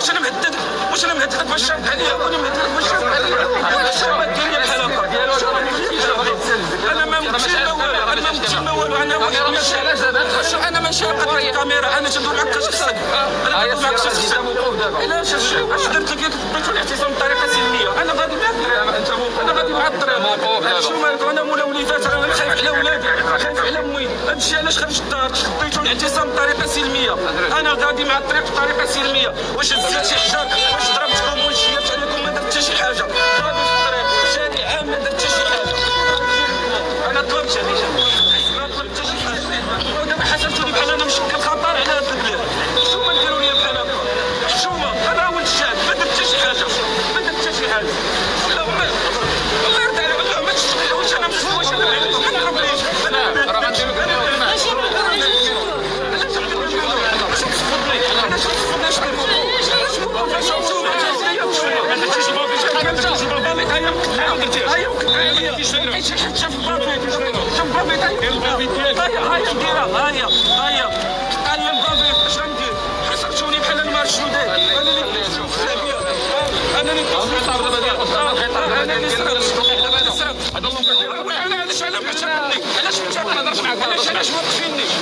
واش أنا مهدد واش أنا مهددك باش شاد عليا وأنا مهددك باش شاد عليا وأنا ديالي بحال هكا أنا ما ممكن ما والو أنا ما ممكن ما والو أنا واحد من الشباب أنا ما شاقد الكاميرا أنا تندور معك شخصك أنا تندور معك شخصك علاش اش درت لك بغيت الاعتصام بطريقه سلميه أنا غادي أنا غادي مع الطريق شنو مالك أنا مولا وليدات أنا خايف على ولادي خايف على امي هادشي علاش خرجت الدار الاعتصام بطريقة سلمية. أنا غادي مع الطريق بطريقة سلمية. واش هزيت شي حجر واش ضربتكم واش شيبت عليكم ما درت حتى شي حاجة. غادي في الطريق. ما درت حتى شي حاجة. أنا طلبت طلبت حتى شي حاجة. ودابا بحال أنا على ديروا لي بحال هكا؟ الشعب ما درت حتى شي حاجة. ما درت حتى شي حاجة. أنا اللي علاش علاش علاش علاش موقفيني شحال